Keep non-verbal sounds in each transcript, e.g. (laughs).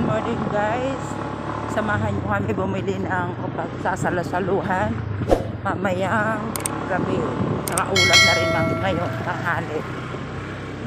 good morning guys. Samahan nyo kami bumili ng pagsasalasaluhan. Mamayang gabi. Saka ulam na rin ng ngayon, tanghali.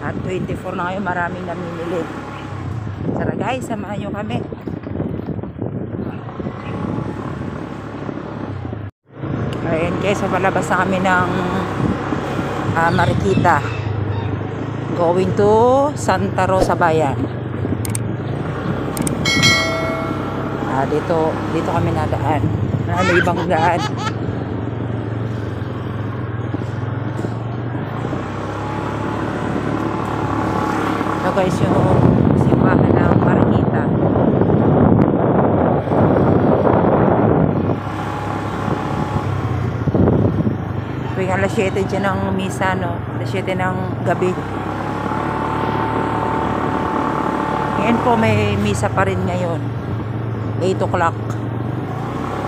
At 24 na ngayon, maraming namimili. Tara guys, samahan nyo kami. Ayan guys, so palabas na kami ng ah, Marikita. Going to Santa Rosa Bayan. Dito, dito kami nadaan. Ah, may ibang daan. Ito guys yung simbahan ng Marikita. Tuwing alas 7 dyan ng misa, no? Alas 7 ng gabi. Ngayon po may misa pa rin ngayon. 8 o'clock.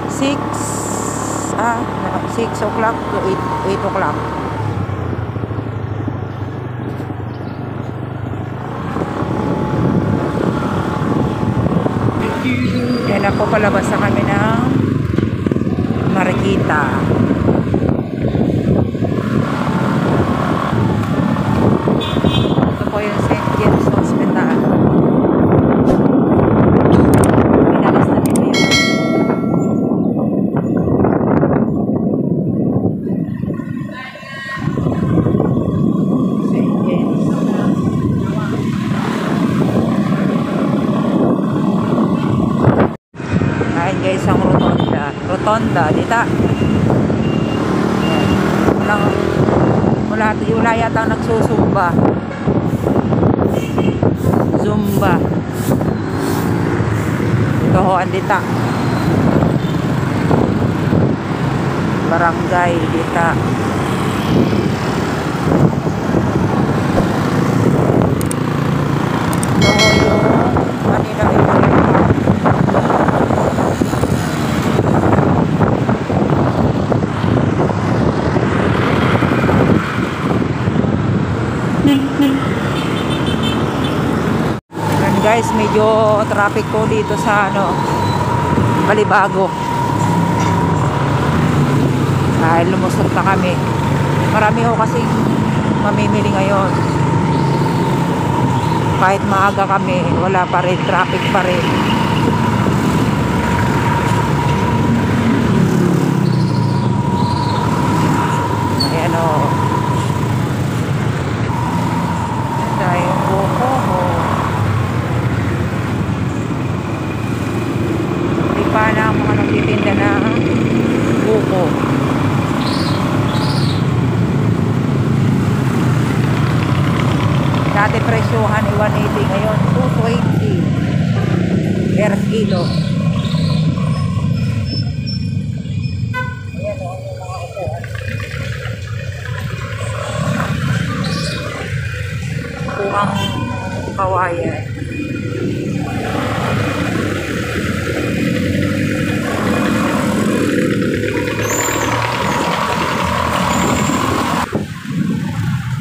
6 ah, 6 o'clock to 8, 8 o'clock. Na po palabas na kami ng Marikita. Ito po yung St. James Hospital. Pinalas na nila yun. St. James. Ayan guys, ang rotonda. Rotonda, dita. Walang, wala, wala yata nagsusumba. Zumba. Ito ho, andita. Barangay, dita. Ito ho yung Manila Airport. Yan guys, medyo traffic po dito sa ano, Balibago. Dahil lumusot na kami. Marami ho kasing mamimili ngayon. Kahit maaga kami, wala pa rin, traffic pa rin. Ayan o. Tayo buko ho. Di pa na ang mga nagtitinda na buko. Dati presyohan ay 180 ngayon 220 per kilo. Ayan o, yung mga upuan. Upuang kawayan.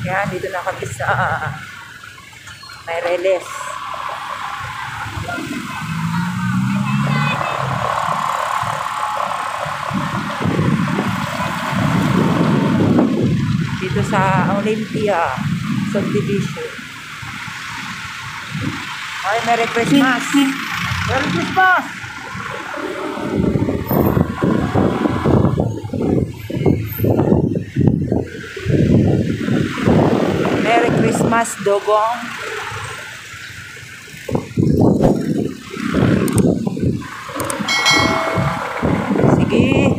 Yan, dito (laughs) sa Maireles. Dito sa Olympia Subdivision. Ay, Merry Christmas! Merry Christmas! Christmas, Dogong. Sige.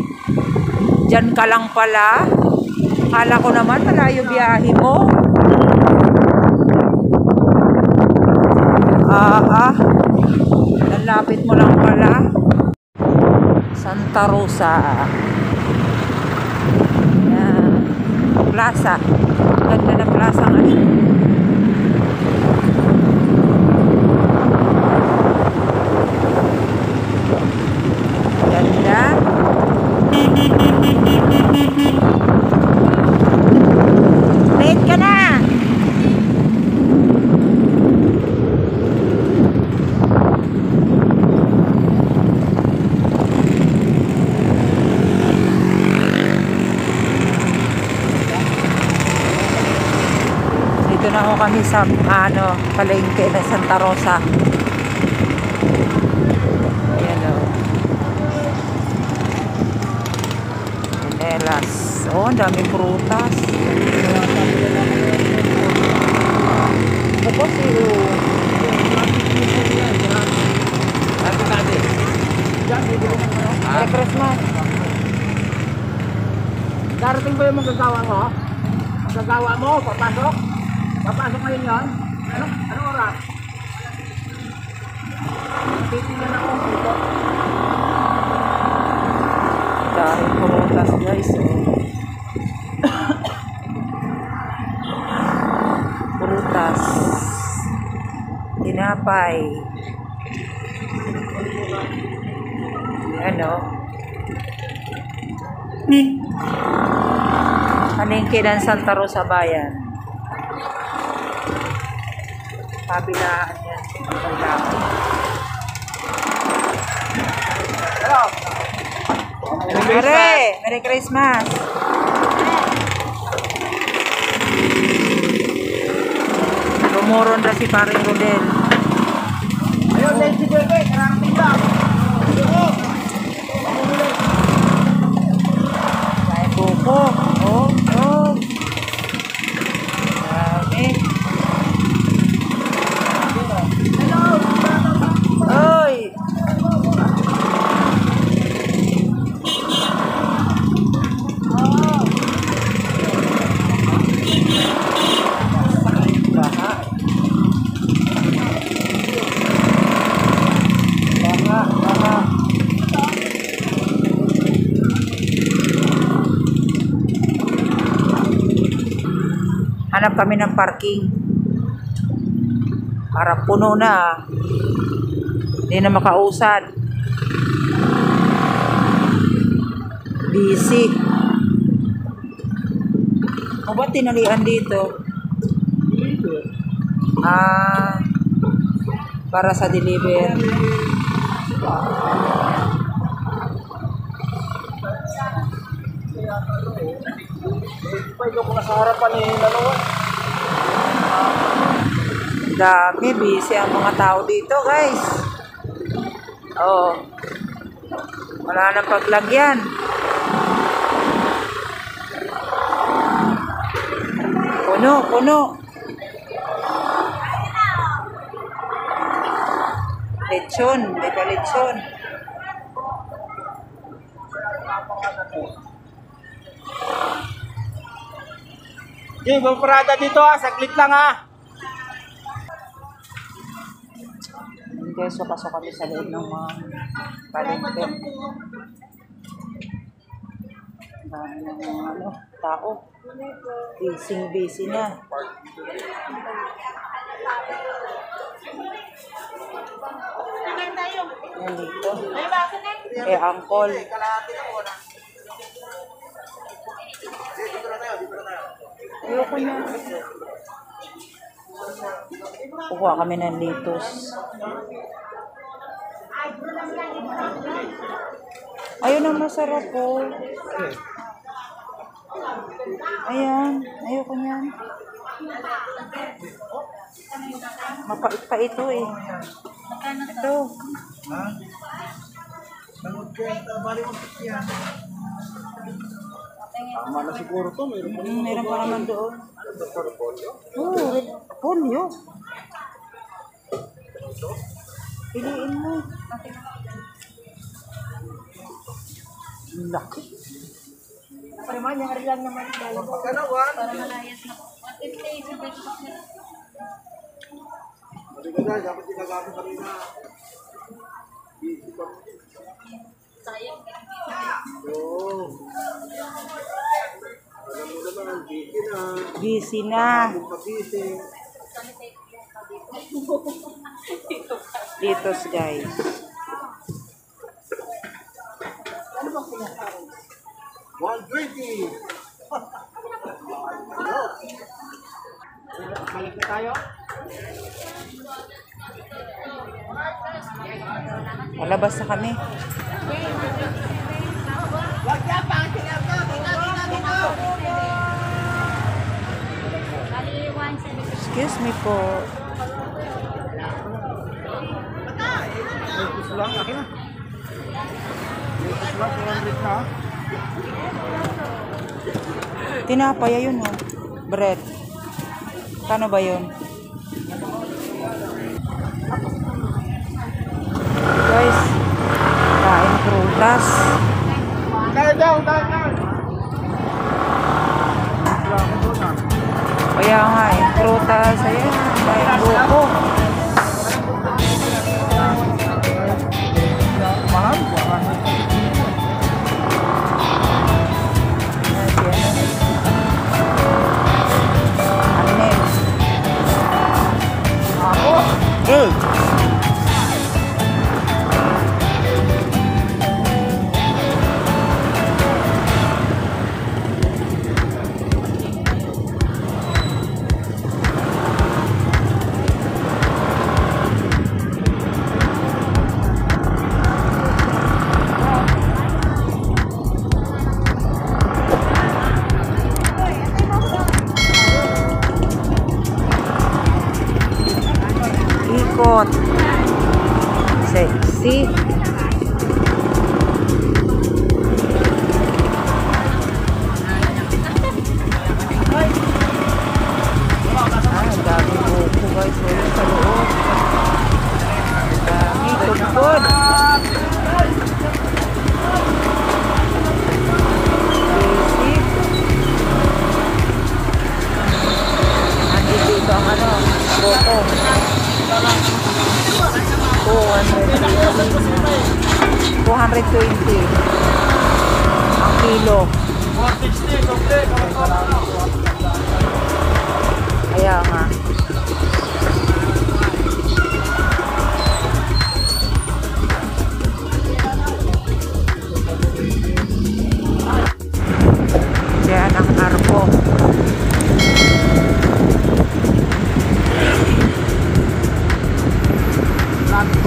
Diyan ka lang pala. Kala ko naman malayo biyahe mo. Ah, ah. Ang lapit mo lang pala. Santa Rosa. Yan. Plaza. Ganda ng plaza ngayon. Ganda. Late ka na. Sa ano, palengke ng Santa Rosa. Ayan o. Pinelas. Oh, ang daming prutas. Ako si Merry Christmas. Darating ba yung magagawa mo? Magagawa mo, papasok? Papasok ngayon yan? Ano, ano oras? Titingnan ako dito. Dahil prutas guys. Oh. (coughs) prutas. Tinapay. Ano? Palengke ng Santa Rosa Bayan. Kabilaan yan. Hello? Merry! Merry Christmas! Lumuron na si paring Rodel. Ayun, dahil si Bebe, kararating lang. May buko. Oh, oh. Dami. Oy! Baha. Baha, baha. Hanap kami ng parking. Para puno na. Hindi na makausad. Busy. O ba't tinalian dito? Ah, para sa deliver. Pwede ko na sa harapan eh, dalawa. Dami, busy ang mga tao dito, guys. Oh. Wala nang paglagyan. Puno, puno. Lechon, may lechon. Jay, bang parada dito ah, saglit lang ah. Guys, so pasok kami sa loob ng mga palengke. Ang Dami ng mga ano, tao. Busy, busy na. Yan dito. Eh, angkol. Ayoko na. Kukuha kami ng litos. Ayun ang masarap po. Ayan, ayoko niyan. Mapait pa ito eh. Ito. Tama na siguro to, mayroon pa. Mm, meron pa naman doon. Oo, oh, red polio. Piliin mo. Laki. Naman, yung lang naman. Pagkanawan. Para malayas na po. 150 sa na, dapat kami na. Busy na. Kung pa-busy. Litos guys. One twenty. Balik na tayo. Palabas na kami. Excuse me po. Ito lang, akin na. Ito lang, 200 na. Tinapay, ayun oh. Bread. Kano ba yun? Guys, kain prutas. Kaya daw, kaya daw. Kaya nga eh, prutas. Ayan, buko. 220 ang kilo 460, complete. kaya nga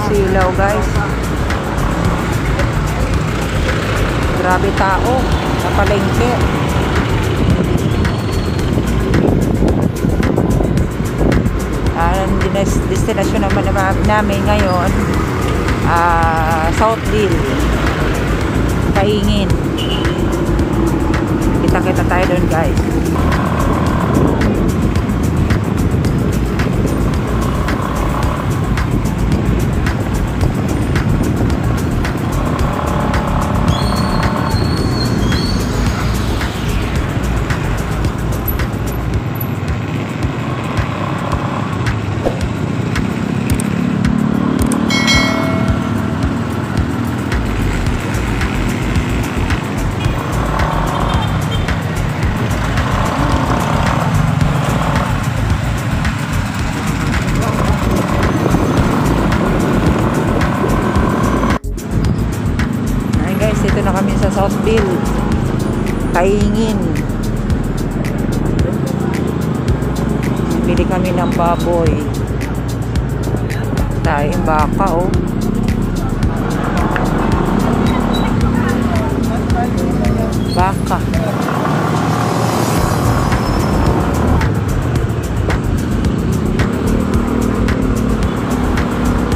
silaw guys. Grabe tao. Sa palengke ang dinas- destinasyon naman na- namin ngayon ah Southdale Kaingin kita kita tayo doon guys Bili kami ng baboy. Tayong baka oh. Baka.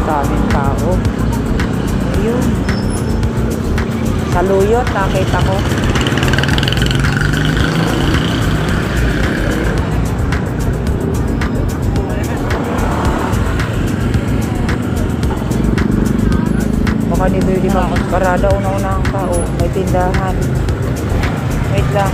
Daming tao. Ayun. Saluyot, nakita ko. Baka ni Birdy Parada una-una ang tao. May tindahan. Wait lang.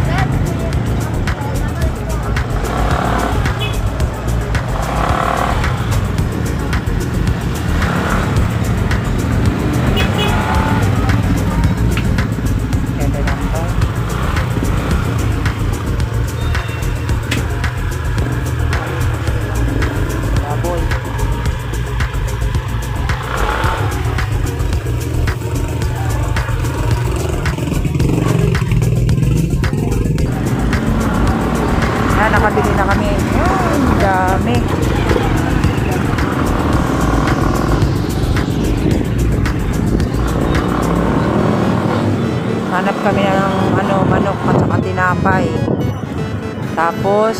Tapos,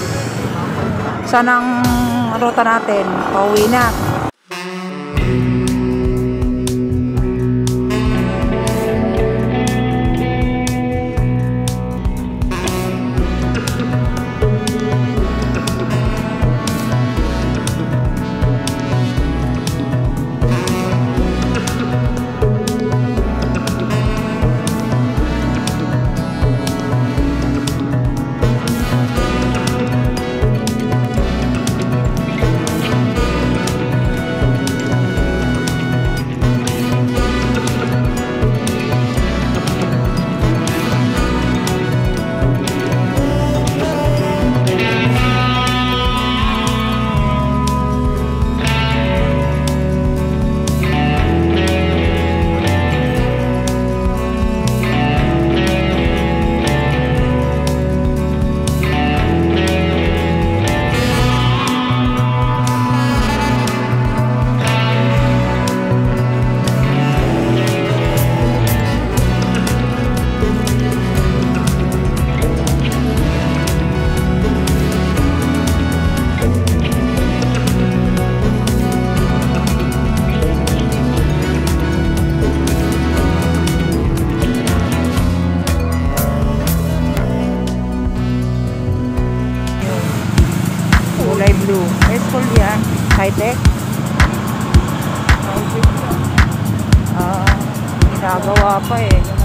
sanang ang ruta natin. Pauwi na. Blue. May school yan. High-tech. Ah, ginagawa pa. Eh?